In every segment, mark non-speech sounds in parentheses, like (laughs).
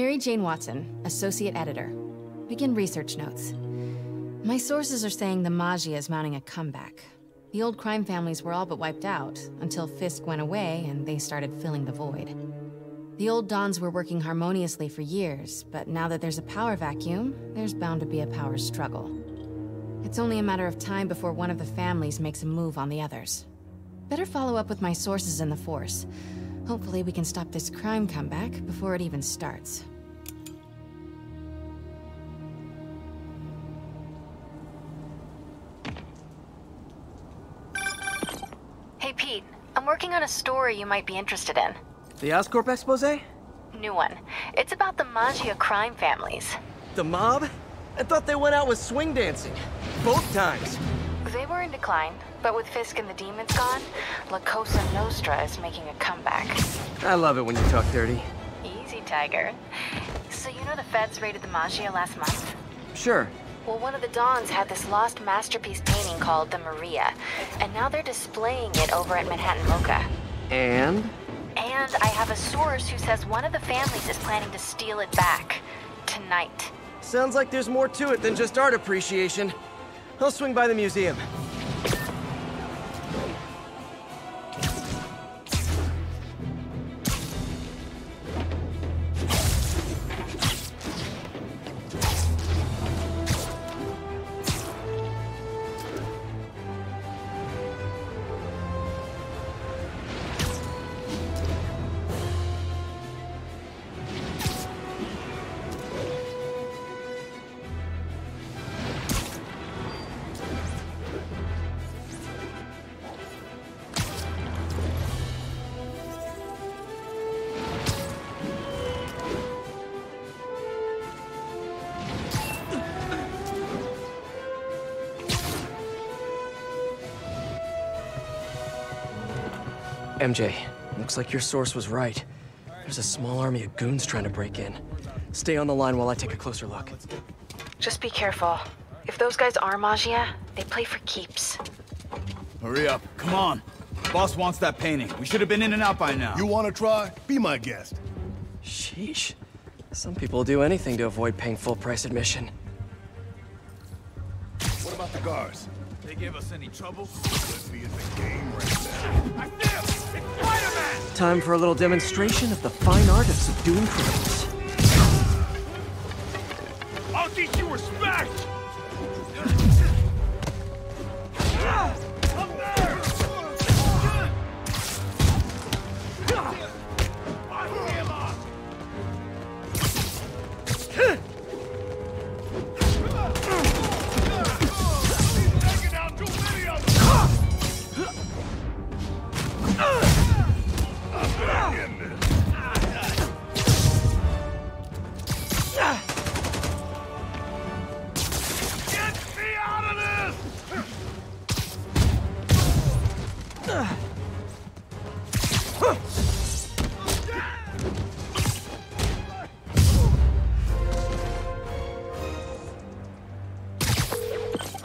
Mary Jane Watson, Associate Editor. Begin research notes. My sources are saying the Maggia is mounting a comeback. The old crime families were all but wiped out, until Fisk went away and they started filling the void. The old Dons were working harmoniously for years, but now that there's a power vacuum, there's bound to be a power struggle. It's only a matter of time before one of the families makes a move on the others. Better follow up with my sources in the Force. Hopefully we can stop this crime comeback before it even starts. A story you might be interested in. The Oscorp expose? New one. It's about the Maggia crime families. The mob? I thought they went out with swing dancing. Both times. They were in decline, but with Fisk and the demons gone, La Cosa Nostra is making a comeback. I love it when you talk dirty. Easy, Tiger. So you know the feds raided the Maggia last month? Sure. Well, one of the Dons had this lost masterpiece painting called the Maria, and now they're displaying it over at Manhattan MoCA. And? And I have a source who says one of the families is planning to steal it back. Tonight. Sounds like there's more to it than just art appreciation. I'll swing by the museum. MJ, looks like your source was right. There's a small army of goons trying to break in. Stay on the line while I take a closer look. Just be careful. If those guys are Maggia, they play for keeps. Hurry up, come on. Boss wants that painting. We should have been in and out by now. You wanna try? Be my guest. Sheesh. Some people do anything to avoid paying full price admission. What about the guards? They give us any trouble? Be in the game right now. I see! It's Spider-Man! Time for a little demonstration of the fine art of subduing criminals.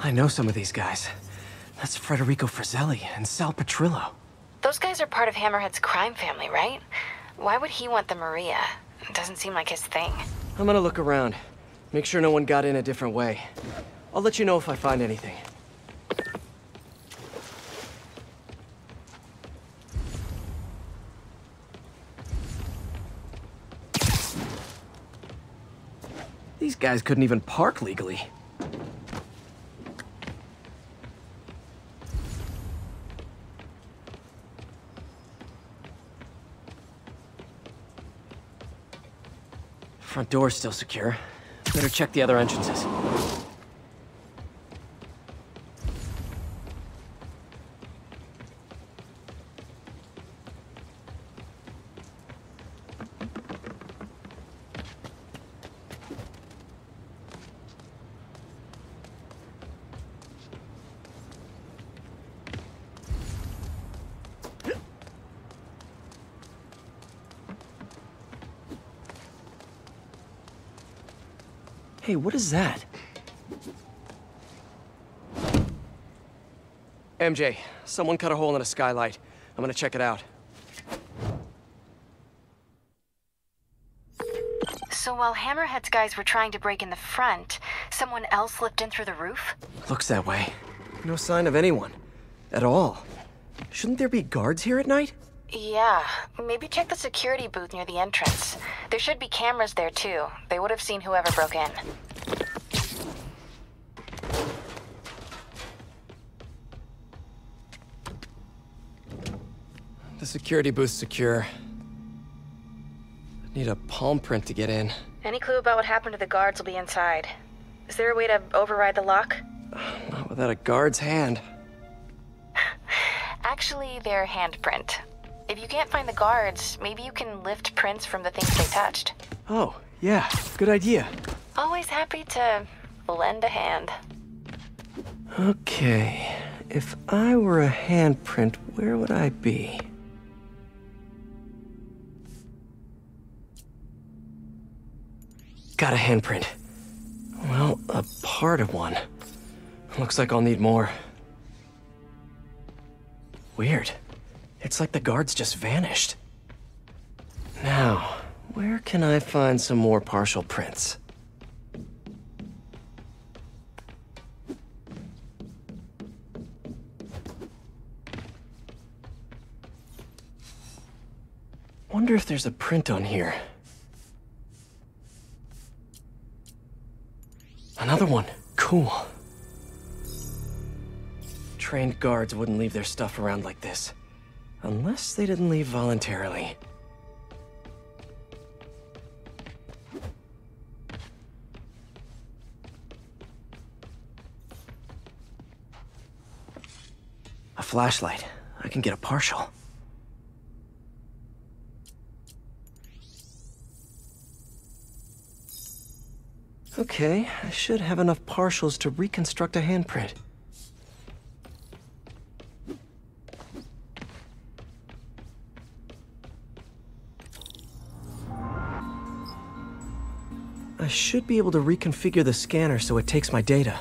I know some of these guys. That's Federico Frizzelli and Sal Petrillo. Those guys are part of Hammerhead's crime family, right? Why would he want the Maria? It doesn't seem like his thing. I'm gonna look around. Make sure no one got in a different way. I'll let you know if I find anything. These guys couldn't even park legally. Front door's still secure. Better check the other entrances. Hey, what is that? MJ, someone cut a hole in a skylight. I'm gonna check it out. So while Hammerhead's guys were trying to break in the front, someone else slipped in through the roof? Looks that way. No sign of anyone. At all. Shouldn't there be guards here at night? Yeah, maybe check the security booth near the entrance. There should be cameras there too. They would have seen whoever broke in. The security booth's secure. Need a palm print to get in. Any clue about what happened to the guards will be inside. Is there a way to override the lock? Not without a guard's hand. (laughs) Actually, their handprint. If you can't find the guards, maybe you can lift prints from the things they touched. Oh, yeah, good idea. Always happy to lend a hand. Okay, if I were a handprint, where would I be? Got a handprint. Well, a part of one. Looks like I'll need more. Weird. It's like the guards just vanished. Now, where can I find some more partial prints? Wonder if there's a print on here. Another one. Cool. Trained guards wouldn't leave their stuff around like this. Unless they didn't leave voluntarily. A flashlight. I can get a partial. Okay, I should have enough partials to reconstruct a handprint. Should be able to reconfigure the scanner so it takes my data.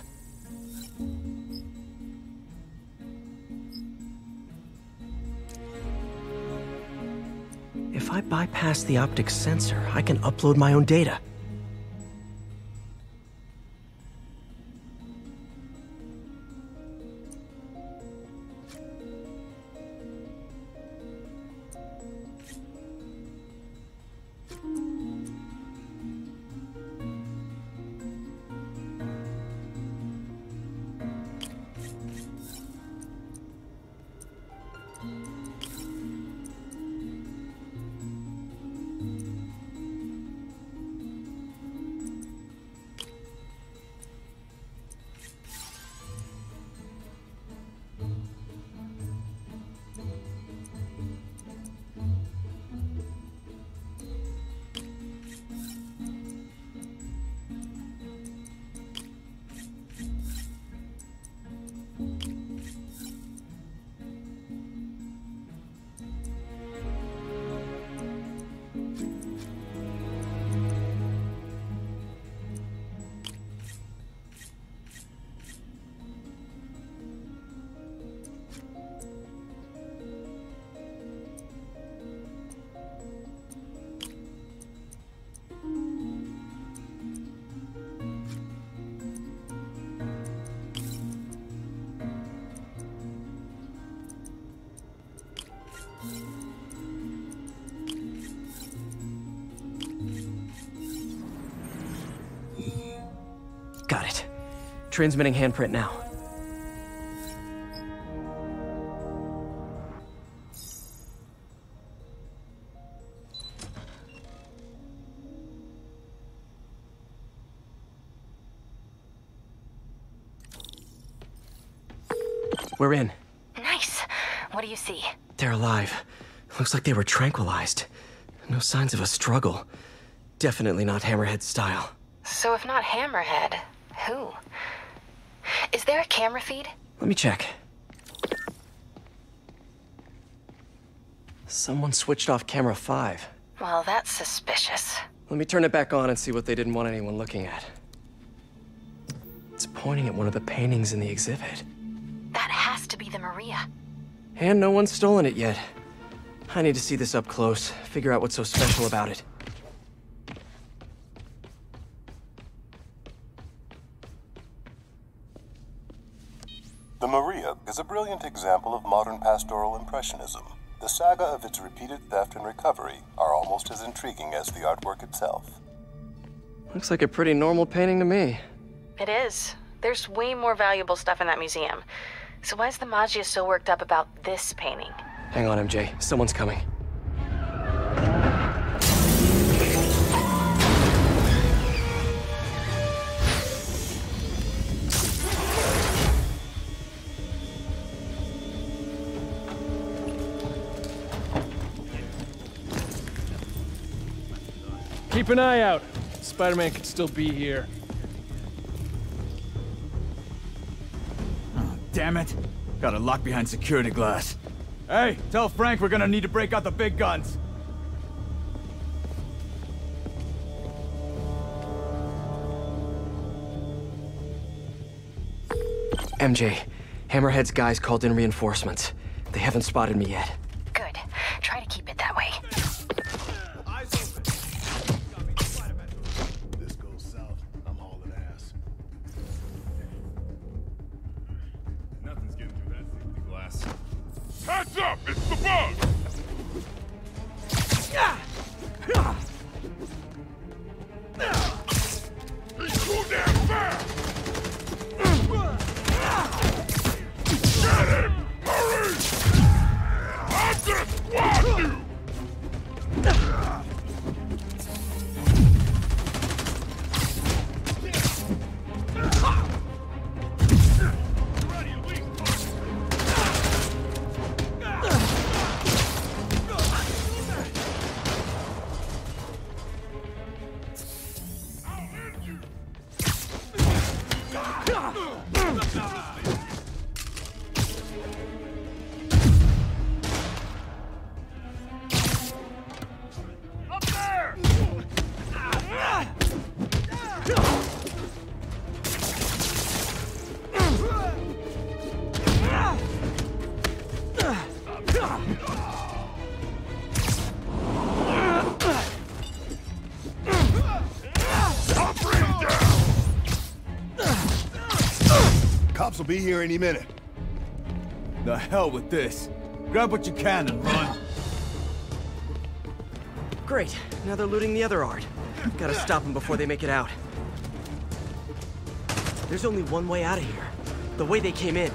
If I bypass the optic sensor, I can upload my own data. Transmitting handprint now. We're in. Nice. What do you see? They're alive. Looks like they were tranquilized. No signs of a struggle. Definitely not Hammerhead style. So if not Hammerhead, who? Is there a camera feed? Let me check. Someone switched off camera 5. Well, that's suspicious. Let me turn it back on and see what they didn't want anyone looking at. It's pointing at one of the paintings in the exhibit. That has to be the Maria. And no one's stolen it yet. I need to see this up close, figure out what's so special about it. Is a brilliant example of modern pastoral impressionism. The saga of its repeated theft and recovery are almost as intriguing as the artwork itself. Looks like a pretty normal painting to me. It is. There's way more valuable stuff in that museum. So why is the Maggia so worked up about this painting? Hang on, MJ. Someone's coming. An eye out. Spider-Man could still be here. Oh, damn it. Got it locked behind security glass. Hey, tell Frank we're gonna need to break out the big guns. MJ, Hammerhead's guys called in reinforcements. They haven't spotted me yet. Be here any minute. The hell with this. Grab what you can and run. Great. Now they're looting the other art. Gotta stop them before they make it out. There's only one way out of here. The way they came in.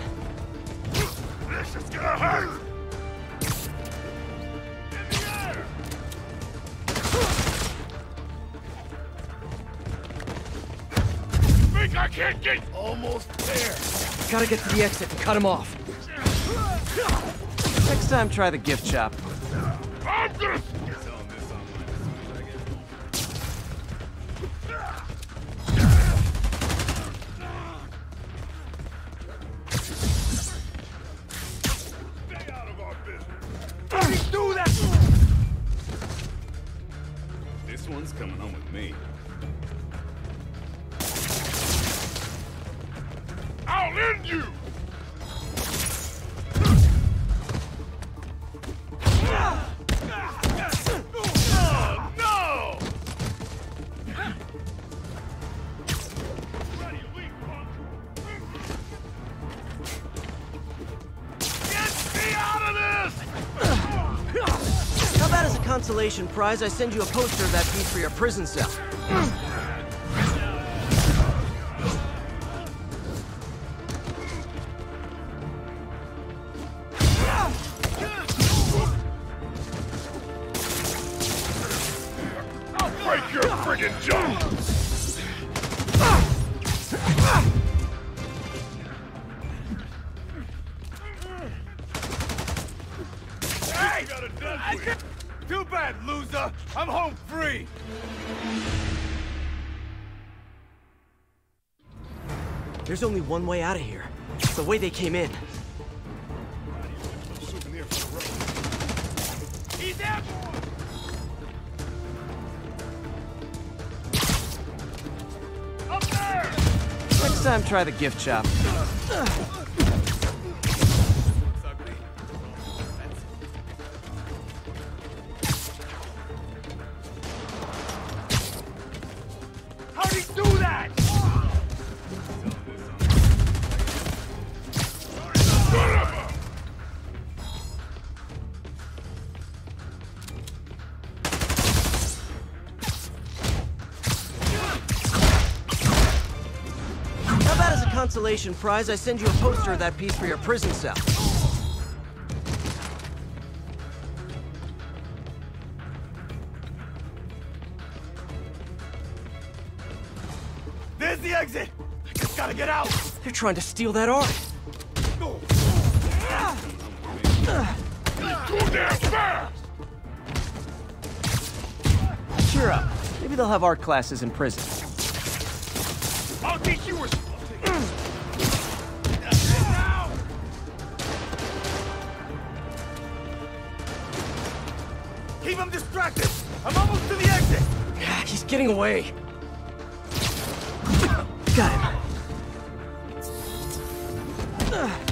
This is gonna hurt! Think I can't get... Almost there. Gotta get to the exit and cut him off. Next time, try the gift shop. I'm gonna... Stay out of our business. Do that! This one's coming home with me. Of this! How about as a consolation prize, I send you a poster of that piece for your prison cell? There's only one way out of here. The way they came in. Souvenir for the road. He's out. Up there! Next time, try the gift shop. Consolation prize, I send you a poster of that piece for your prison cell. There's the exit! I just gotta get out! They're trying to steal that art. Too damn fast! Cheer up. Maybe they'll have art classes in prison. Keep him distracted! I'm almost to the exit! He's getting away. Got him.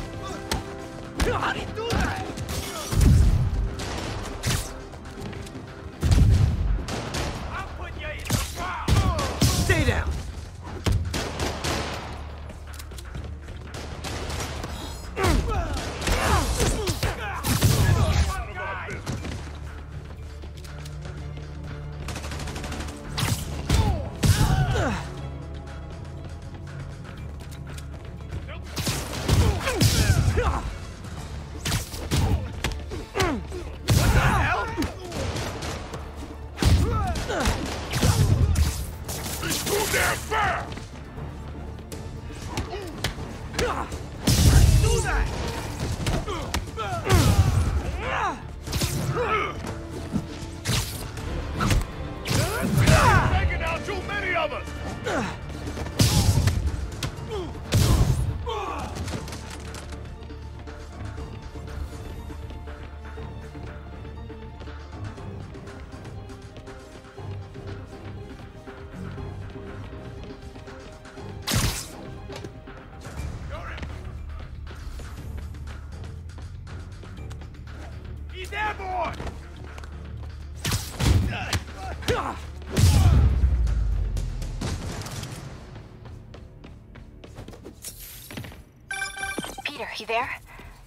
You there?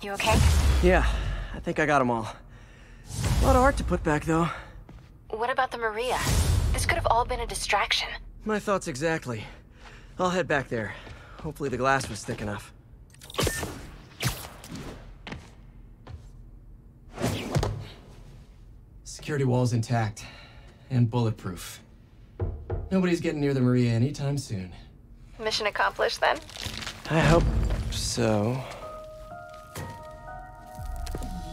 You okay? Yeah, I think I got them all. A lot of art to put back, though. What about the Maria? This could have all been a distraction. My thoughts exactly. I'll head back there. Hopefully the glass was thick enough. Security wall's intact. And bulletproof. Nobody's getting near the Maria anytime soon. Mission accomplished then? I hope so.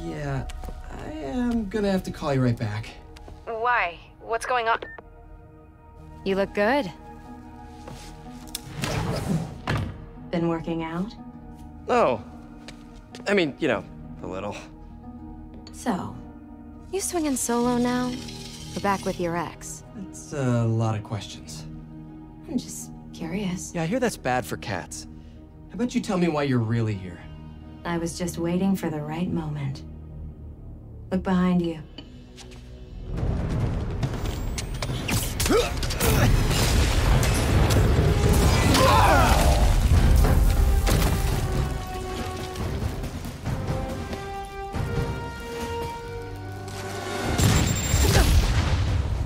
Yeah, I am gonna have to call you right back. Why? What's going on? You look good. Been working out? Oh. I mean, you know, a little. So, you swinging solo now? Or back with your ex? That's a lot of questions. I'm just curious. Yeah, I hear that's bad for cats. How about you tell me why you're really here? I was just waiting for the right moment. Look behind you.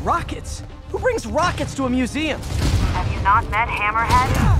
Rockets? Who brings rockets to a museum? Have you not met Hammerhead?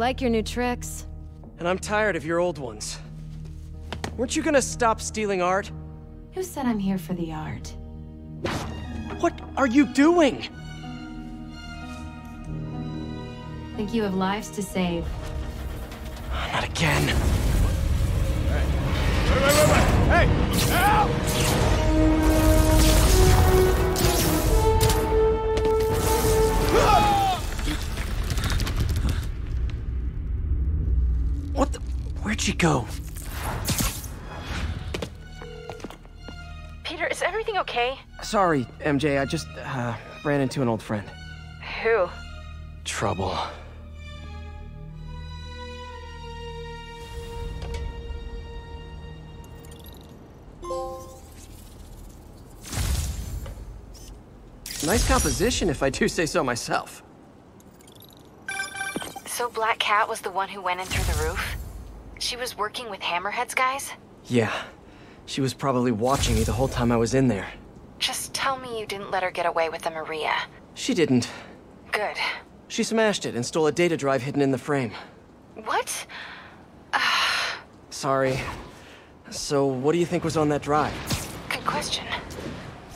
like your new tricks. And I'm tired of your old ones. Weren't you gonna stop stealing art? Who said I'm here for the art? What are you doing? Think you have lives to save. Not again. Wait, wait, wait, wait! Hey! Help! What Where'd she go? Peter, is everything okay? Sorry, MJ, I just, uh, ran into an old friend. Who? Trouble. Nice composition, if I do say so myself. So Black Cat was the one who went in through the roof? She was working with Hammerhead's guys? Yeah, she was probably watching me the whole time I was in there. Just tell me you didn't let her get away with the Maria. She didn't. Good. She smashed it and stole a data drive hidden in the frame. What? (sighs) Sorry. So, what do you think was on that drive? Good question.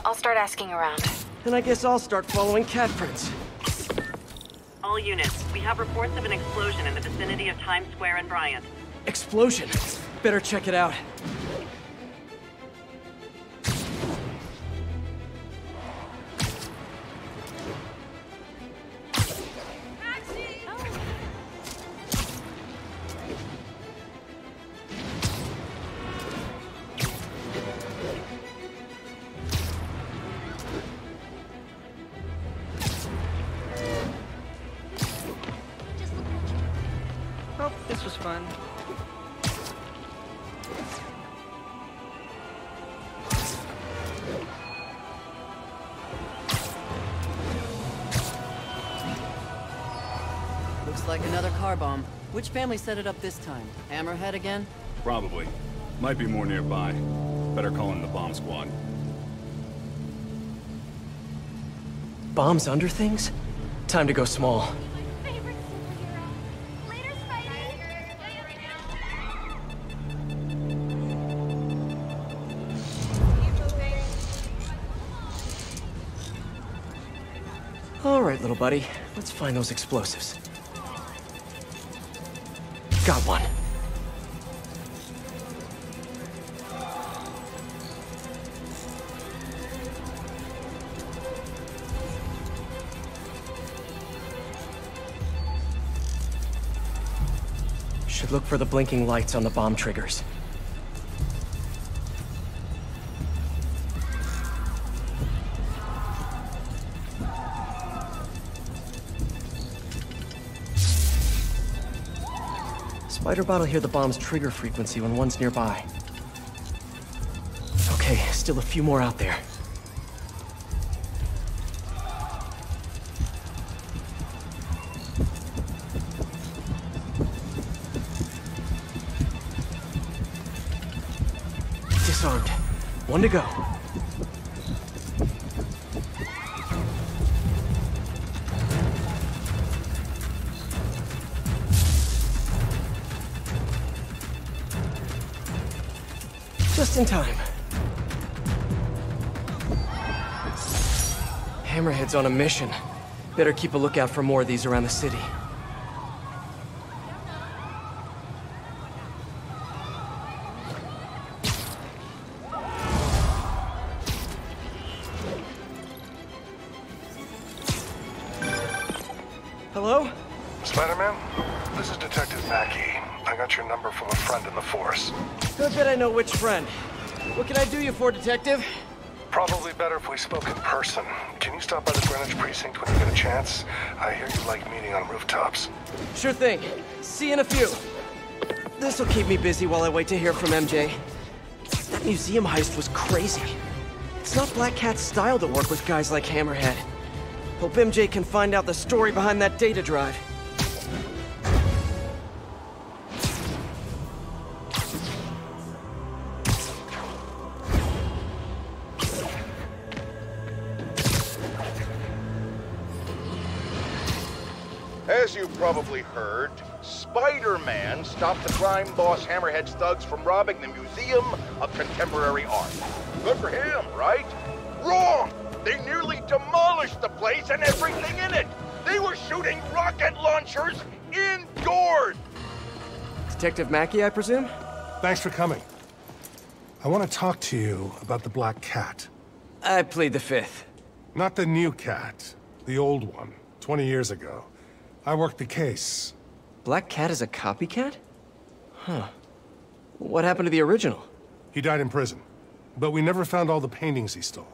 I'll start asking around. Then I guess I'll start following cat prints. All units, we have reports of an explosion in the vicinity of Times Square and Bryant. Explosion. Better check it out. Oh, this was fun. Like another car bomb. Which family set it up this time? Hammerhead again? Probably. Might be more nearby. Better call in the bomb squad. Bombs under things? Time to go small. All right, little buddy. Let's find those explosives. Got one. Should look for the blinking lights on the bomb triggers. Spider bot'll hear the bomb's trigger frequency when one's nearby. Okay, still a few more out there. Disarmed. One to go. Just in time. Hammerhead's on a mission. Better keep a lookout for more of these around the city. For, Detective? Probably better if we spoke in person. Can you stop by the Greenwich precinct when you get a chance? I hear you like meeting on rooftops. Sure thing. See you in a few. This'll keep me busy while I wait to hear from MJ. That museum heist was crazy. It's not Black Cat's style to work with guys like Hammerhead. Hope MJ can find out the story behind that data drive. As you've probably heard, Spider-Man stopped the crime boss Hammerhead's thugs from robbing the Museum of Contemporary Art. Good for him, right? Wrong! They nearly demolished the place and everything in it! They were shooting rocket launchers indoors! Detective Mackey, I presume? Thanks for coming. I want to talk to you about the Black Cat. I plead the fifth. Not the new cat, the old one, 20 years ago. I worked the case. Black Cat is a copycat? Huh. What happened to the original? He died in prison. But we never found all the paintings he stole.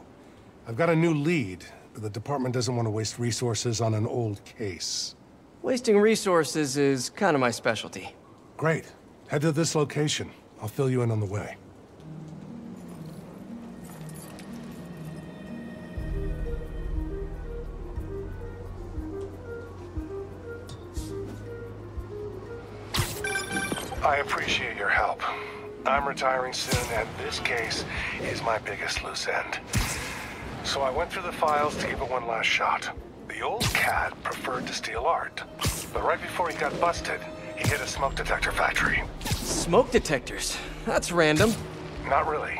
I've got a new lead, but the department doesn't want to waste resources on an old case. Wasting resources is kind of my specialty. Great. Head to this location. I'll fill you in on the way. I appreciate your help. I'm retiring soon, and this case is my biggest loose end. So I went through the files to give it one last shot. The old cat preferred to steal art. But right before he got busted, he hit a smoke detector factory. Smoke detectors? That's random. Not really.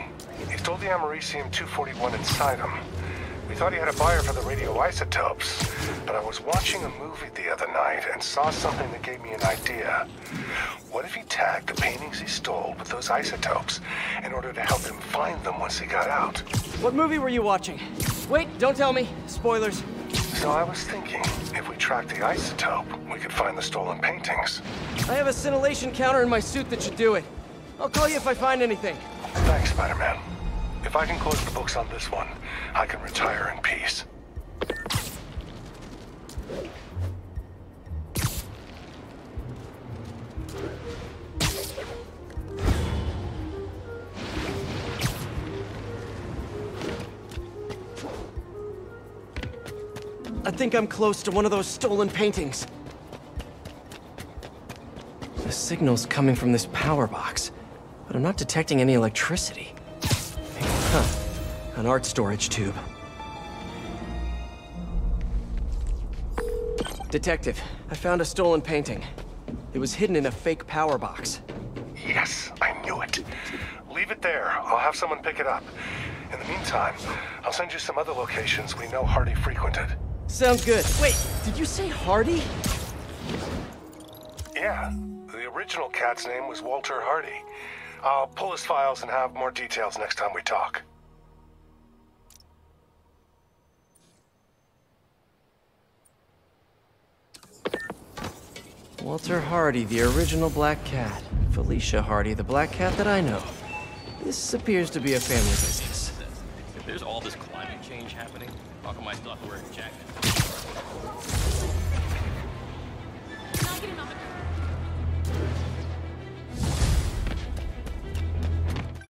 He stole the Americium-241 inside him. We thought he had a buyer for the radioisotopes, but I was watching a movie the other night and saw something that gave me an idea. What if he tagged the paintings he stole with those isotopes in order to help him find them once he got out? What movie were you watching? Wait, don't tell me. Spoilers. So I was thinking, if we track the isotope, we could find the stolen paintings. I have a scintillation counter in my suit that should do it. I'll call you if I find anything. Thanks, Spider-Man. If I can close the books on this one, I can retire in peace. I think I'm close to one of those stolen paintings. The signal's coming from this power box, but I'm not detecting any electricity. Huh. An art storage tube. Detective, I found a stolen painting. It was hidden in a fake power box. Yes, I knew it. Leave it there. I'll have someone pick it up. In the meantime, I'll send you some other locations we know Hardy frequented. Sounds good. Wait, did you say Hardy? Yeah, the original cat's name was Walter Hardy. I'll pull his files and have more details next time we talk. Walter Hardy, the original Black Cat. Felicia Hardy, the Black Cat that I know. This appears to be a family business. If there's all this climate change happening, how come I still have to wear a jacket?